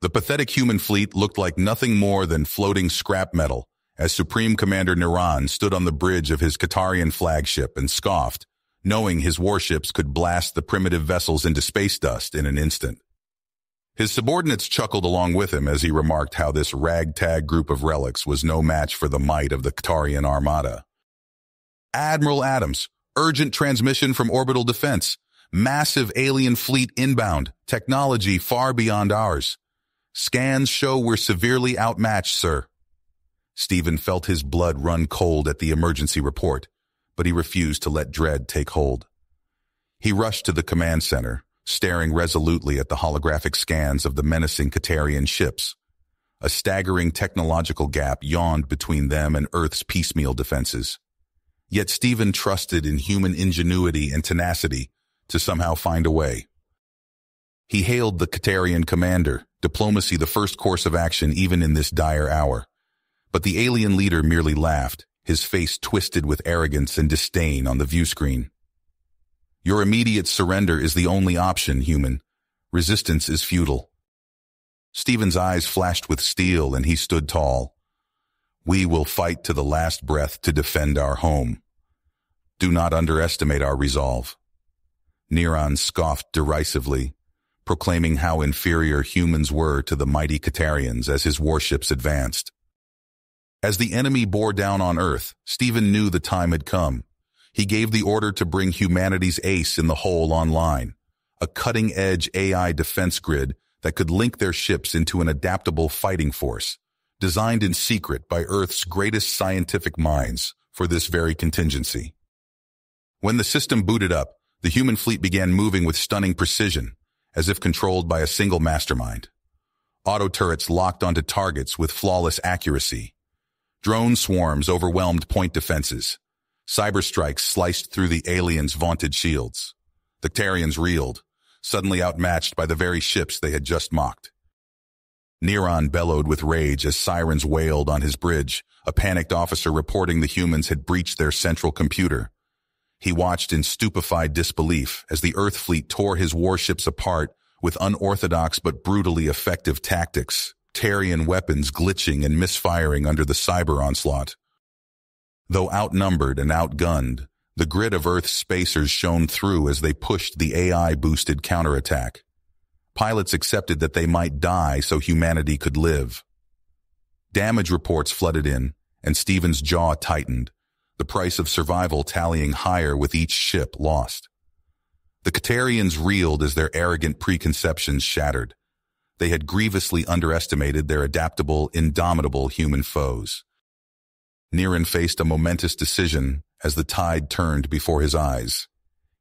The pathetic human fleet looked like nothing more than floating scrap metal as Supreme Commander Niran stood on the bridge of his Qatarian flagship and scoffed, knowing his warships could blast the primitive vessels into space dust in an instant. His subordinates chuckled along with him as he remarked how this ragtag group of relics was no match for the might of the Qatarian armada. Admiral Adams, urgent transmission from orbital defense, massive alien fleet inbound, technology far beyond ours. Scans show we're severely outmatched, sir. Stephen felt his blood run cold at the emergency report, but he refused to let dread take hold. He rushed to the command center, staring resolutely at the holographic scans of the menacing Qatarian ships. A staggering technological gap yawned between them and Earth's piecemeal defenses. Yet Stephen trusted in human ingenuity and tenacity to somehow find a way. He hailed the Qatarian commander, diplomacy the first course of action even in this dire hour. But the alien leader merely laughed, his face twisted with arrogance and disdain on the view screen. Your immediate surrender is the only option, human. Resistance is futile. Stephen's eyes flashed with steel and he stood tall. We will fight to the last breath to defend our home. Do not underestimate our resolve. Niran scoffed derisively, proclaiming how inferior humans were to the mighty Qatarians as his warships advanced. As the enemy bore down on Earth, Stephen knew the time had come. He gave the order to bring humanity's ace in the hole online, a cutting-edge AI defense grid that could link their ships into an adaptable fighting force, designed in secret by Earth's greatest scientific minds for this very contingency. When the system booted up, the human fleet began moving with stunning precision, as if controlled by a single mastermind. Auto turrets locked onto targets with flawless accuracy. Drone swarms overwhelmed point defenses, Cyber strikes sliced through the aliens' vaunted shields. The Qatarians reeled, suddenly outmatched by the very ships they had just mocked. Niran bellowed with rage as sirens wailed on his bridge, a panicked officer reporting the humans had breached their central computer. He watched in stupefied disbelief as the Earth fleet tore his warships apart with unorthodox but brutally effective tactics, Tarian weapons glitching and misfiring under the cyber onslaught. Though outnumbered and outgunned, the grid of Earth's spacers shone through as they pushed the AI-boosted counterattack. Pilots accepted that they might die so humanity could live. Damage reports flooded in, and Stephen's jaw tightened, the price of survival tallying higher with each ship lost. The Qatarians reeled as their arrogant preconceptions shattered. They had grievously underestimated their adaptable, indomitable human foes. Niran faced a momentous decision as the tide turned before his eyes.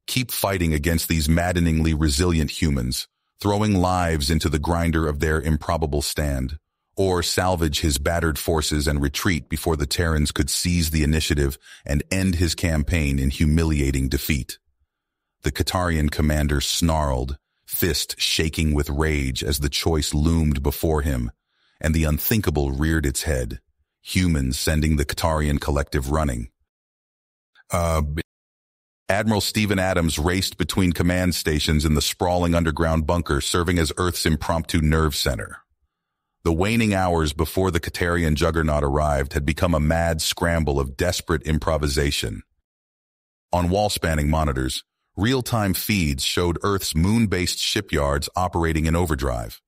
Keep fighting against these maddeningly resilient humans, throwing lives into the grinder of their improbable stand, or salvage his battered forces and retreat before the Terrans could seize the initiative and end his campaign in humiliating defeat. The Qatarian commander snarled, fist shaking with rage as the choice loomed before him, and the unthinkable reared its head humans sending the Qatarian collective running. Uh, Admiral Stephen Adams raced between command stations in the sprawling underground bunker serving as Earth's impromptu nerve center. The waning hours before the Qatarian juggernaut arrived had become a mad scramble of desperate improvisation. On wall-spanning monitors, real-time feeds showed Earth's moon-based shipyards operating in overdrive.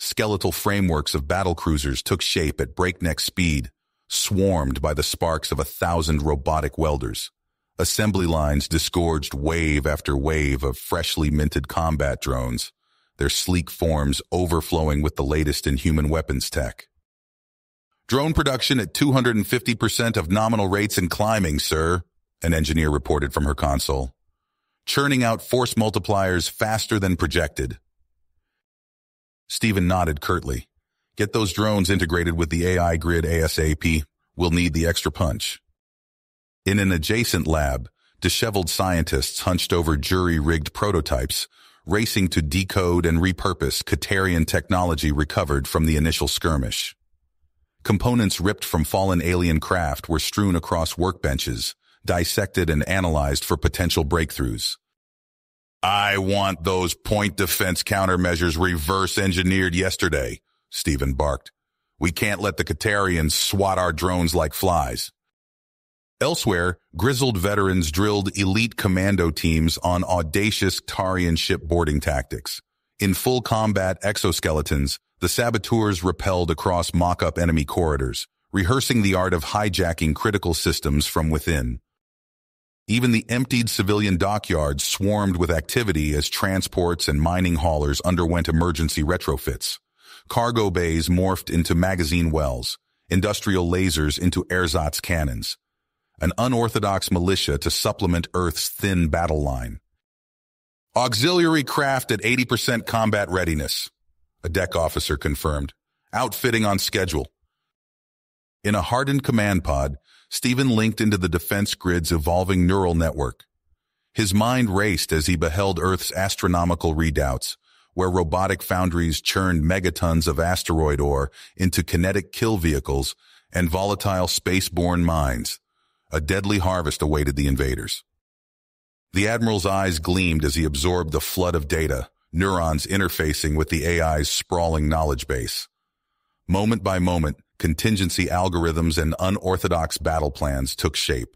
Skeletal frameworks of battle cruisers took shape at breakneck speed, swarmed by the sparks of a thousand robotic welders. Assembly lines disgorged wave after wave of freshly minted combat drones, their sleek forms overflowing with the latest in human weapons tech. Drone production at 250% of nominal rates and climbing, sir, an engineer reported from her console. Churning out force multipliers faster than projected. Stephen nodded curtly. Get those drones integrated with the AI grid ASAP. We'll need the extra punch. In an adjacent lab, disheveled scientists hunched over jury-rigged prototypes, racing to decode and repurpose Qatarian technology recovered from the initial skirmish. Components ripped from fallen alien craft were strewn across workbenches, dissected and analyzed for potential breakthroughs. I want those point defense countermeasures reverse engineered yesterday, Stephen barked. We can't let the Katarians swat our drones like flies. Elsewhere, grizzled veterans drilled elite commando teams on audacious Tarian shipboarding tactics. In full combat exoskeletons, the saboteurs repelled across mock-up enemy corridors, rehearsing the art of hijacking critical systems from within. Even the emptied civilian dockyards swarmed with activity as transports and mining haulers underwent emergency retrofits. Cargo bays morphed into magazine wells, industrial lasers into ersatz cannons, an unorthodox militia to supplement Earth's thin battle line. Auxiliary craft at 80% combat readiness, a deck officer confirmed, outfitting on schedule. In a hardened command pod, Stephen linked into the defense grid's evolving neural network. His mind raced as he beheld Earth's astronomical redoubts, where robotic foundries churned megatons of asteroid ore into kinetic kill vehicles and volatile space-borne mines. A deadly harvest awaited the invaders. The Admiral's eyes gleamed as he absorbed the flood of data, neurons interfacing with the AI's sprawling knowledge base. Moment by moment, contingency algorithms and unorthodox battle plans took shape.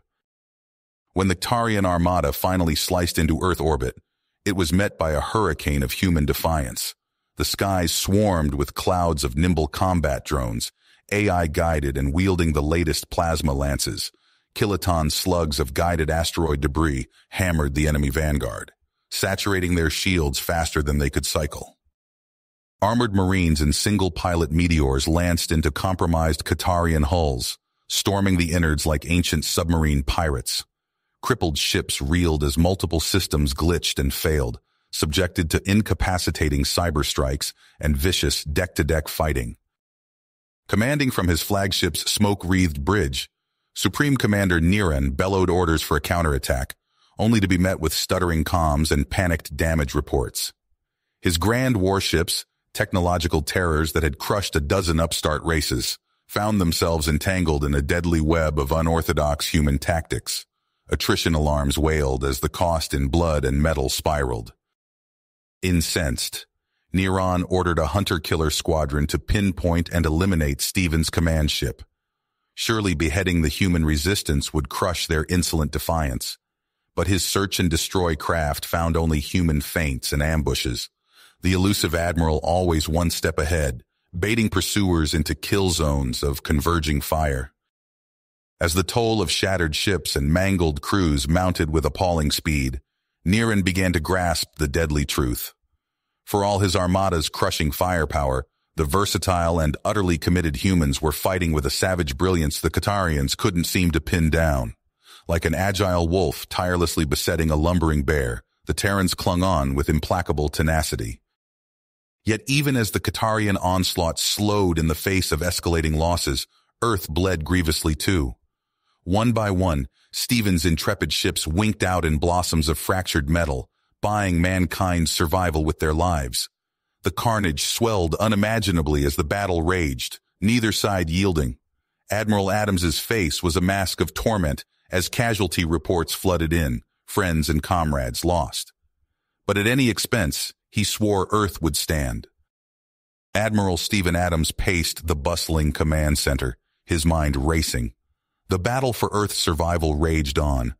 When the Tarian armada finally sliced into Earth orbit, it was met by a hurricane of human defiance. The skies swarmed with clouds of nimble combat drones, AI-guided and wielding the latest plasma lances. Kiloton slugs of guided asteroid debris hammered the enemy vanguard, saturating their shields faster than they could cycle. Armored marines and single-pilot meteors lanced into compromised Katarian hulls, storming the innards like ancient submarine pirates. Crippled ships reeled as multiple systems glitched and failed, subjected to incapacitating cyber strikes and vicious deck-to-deck -deck fighting. Commanding from his flagship's smoke-wreathed bridge, Supreme Commander Niran bellowed orders for a counterattack, only to be met with stuttering comms and panicked damage reports. His grand warships, technological terrors that had crushed a dozen upstart races, found themselves entangled in a deadly web of unorthodox human tactics. Attrition alarms wailed as the cost in blood and metal spiraled. Incensed, Niran ordered a hunter-killer squadron to pinpoint and eliminate Stephen's command ship. Surely beheading the human resistance would crush their insolent defiance. But his search and destroy craft found only human feints and ambushes. The elusive admiral always one step ahead, baiting pursuers into kill zones of converging fire. As the toll of shattered ships and mangled crews mounted with appalling speed, Niran began to grasp the deadly truth. For all his armada's crushing firepower, the versatile and utterly committed humans were fighting with a savage brilliance the Qatarians couldn't seem to pin down. Like an agile wolf tirelessly besetting a lumbering bear, the Terrans clung on with implacable tenacity. Yet even as the Qatarian onslaught slowed in the face of escalating losses, Earth bled grievously too. One by one, Stephen's intrepid ships winked out in blossoms of fractured metal, buying mankind's survival with their lives. The carnage swelled unimaginably as the battle raged, neither side yielding. Admiral Adams's face was a mask of torment as casualty reports flooded in, friends and comrades lost. But at any expense, he swore Earth would stand. Admiral Stephen Adams paced the bustling command center, his mind racing. The battle for Earth's survival raged on,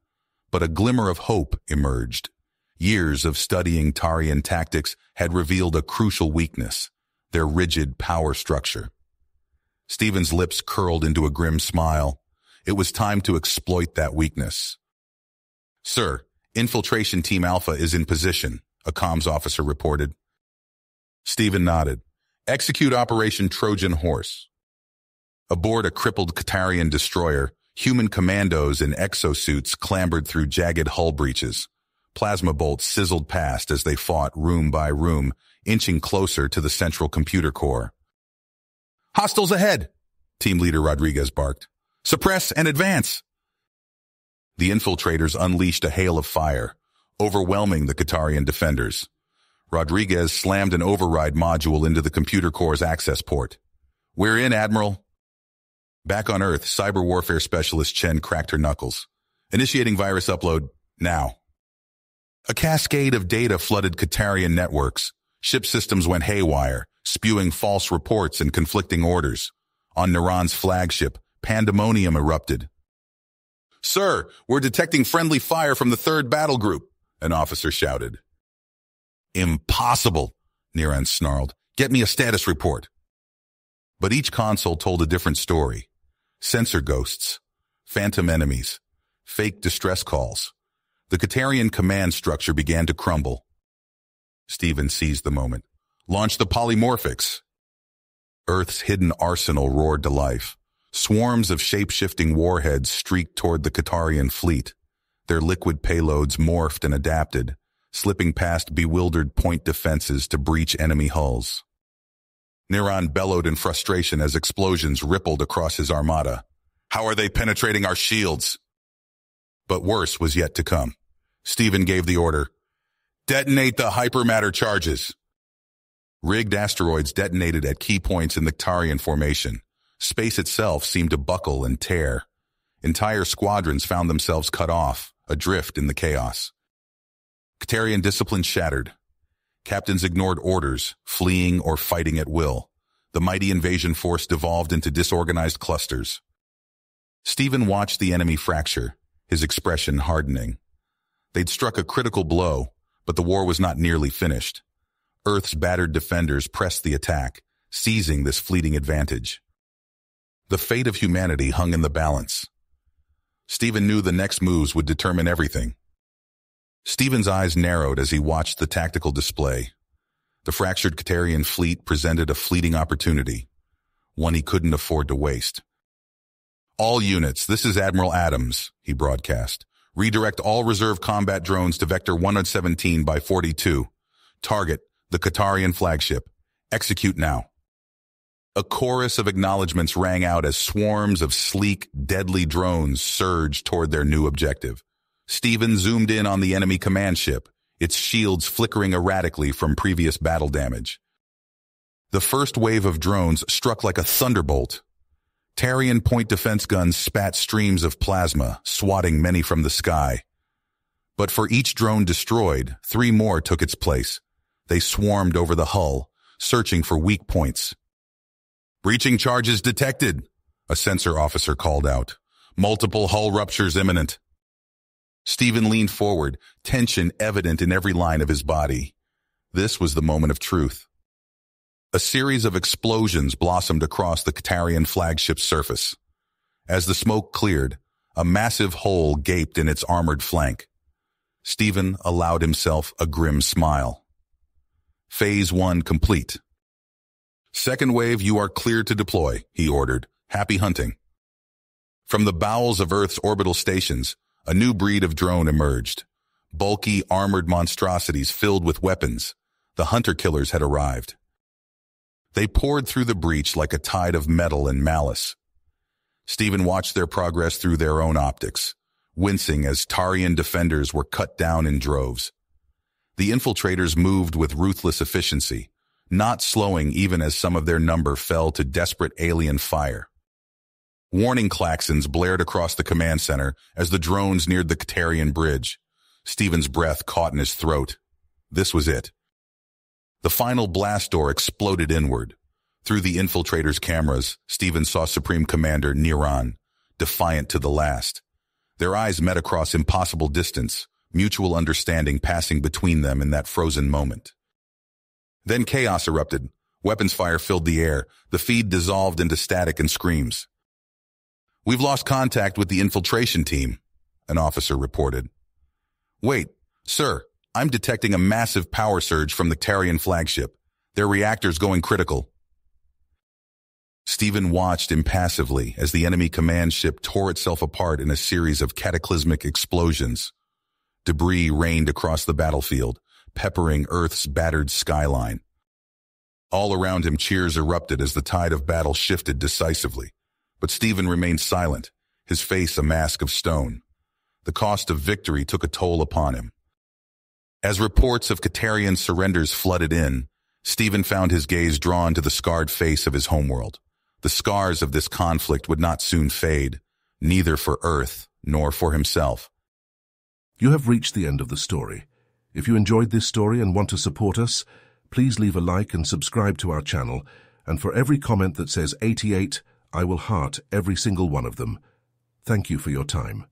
but a glimmer of hope emerged. Years of studying Tarian tactics had revealed a crucial weakness, their rigid power structure. Stephen's lips curled into a grim smile. It was time to exploit that weakness. Sir, Infiltration Team Alpha is in position, a comms officer reported. Stephen nodded. Execute Operation Trojan Horse. Aboard a crippled Katarian destroyer, human commandos in exosuits clambered through jagged hull breaches. Plasma bolts sizzled past as they fought room by room, inching closer to the central computer core. Hostiles ahead, Team Leader Rodriguez barked. Suppress and advance. The infiltrators unleashed a hail of fire, overwhelming the Qatarian defenders. Rodriguez slammed an override module into the computer core's access port. We're in, Admiral, Back on Earth, cyber warfare specialist Chen cracked her knuckles. Initiating virus upload now. A cascade of data flooded Qatarian networks. Ship systems went haywire, spewing false reports and conflicting orders. On Niran's flagship, pandemonium erupted. Sir, we're detecting friendly fire from the third battle group, an officer shouted. Impossible, Niran snarled. Get me a status report. But each console told a different story. Sensor ghosts, phantom enemies, fake distress calls. The Catarian command structure began to crumble. Stephen seized the moment. Launch the polymorphics. Earth's hidden arsenal roared to life. Swarms of shape-shifting warheads streaked toward the Catarian fleet. Their liquid payloads morphed and adapted, slipping past bewildered point defenses to breach enemy hulls. Niran bellowed in frustration as explosions rippled across his armada. How are they penetrating our shields? But worse was yet to come. Stephen gave the order. Detonate the hypermatter charges. Rigged asteroids detonated at key points in the Catarian formation. Space itself seemed to buckle and tear. Entire squadrons found themselves cut off, adrift in the chaos. Catarian discipline shattered. Captains ignored orders, fleeing or fighting at will. The mighty invasion force devolved into disorganized clusters. Stephen watched the enemy fracture, his expression hardening. They'd struck a critical blow, but the war was not nearly finished. Earth's battered defenders pressed the attack, seizing this fleeting advantage. The fate of humanity hung in the balance. Stephen knew the next moves would determine everything. Stephen's eyes narrowed as he watched the tactical display. The fractured Catarian fleet presented a fleeting opportunity, one he couldn't afford to waste. All units, this is Admiral Adams, he broadcast. Redirect all reserve combat drones to Vector 117 by 42. Target, the Qatarian flagship. Execute now. A chorus of acknowledgments rang out as swarms of sleek, deadly drones surged toward their new objective. Stephen zoomed in on the enemy command ship, its shields flickering erratically from previous battle damage. The first wave of drones struck like a thunderbolt. Tarian point defense guns spat streams of plasma, swatting many from the sky. But for each drone destroyed, three more took its place. They swarmed over the hull, searching for weak points. Breaching charges detected, a sensor officer called out. Multiple hull ruptures imminent. Stephen leaned forward, tension evident in every line of his body. This was the moment of truth. A series of explosions blossomed across the Catarian flagship's surface. As the smoke cleared, a massive hole gaped in its armored flank. Stephen allowed himself a grim smile. Phase 1 complete. Second wave, you are clear to deploy, he ordered. Happy hunting. From the bowels of Earth's orbital stations, a new breed of drone emerged. Bulky, armored monstrosities filled with weapons. The hunter-killers had arrived. They poured through the breach like a tide of metal and malice. Stephen watched their progress through their own optics, wincing as Tarian defenders were cut down in droves. The infiltrators moved with ruthless efficiency, not slowing even as some of their number fell to desperate alien fire. Warning klaxons blared across the command center as the drones neared the Catarian bridge. Stephen's breath caught in his throat. This was it. The final blast door exploded inward. Through the infiltrator's cameras, Stephen saw Supreme Commander Niran, defiant to the last. Their eyes met across impossible distance, mutual understanding passing between them in that frozen moment. Then chaos erupted. Weapons fire filled the air. The feed dissolved into static and screams. We've lost contact with the infiltration team, an officer reported. Wait, sir, I'm detecting a massive power surge from the Tarian flagship. Their reactor's going critical. Stephen watched impassively as the enemy command ship tore itself apart in a series of cataclysmic explosions. Debris rained across the battlefield, peppering Earth's battered skyline. All around him cheers erupted as the tide of battle shifted decisively. But Stephen remained silent, his face a mask of stone. The cost of victory took a toll upon him. As reports of Catarian surrenders flooded in, Stephen found his gaze drawn to the scarred face of his homeworld. The scars of this conflict would not soon fade, neither for Earth nor for himself. You have reached the end of the story. If you enjoyed this story and want to support us, please leave a like and subscribe to our channel, and for every comment that says 88, I will heart every single one of them. Thank you for your time.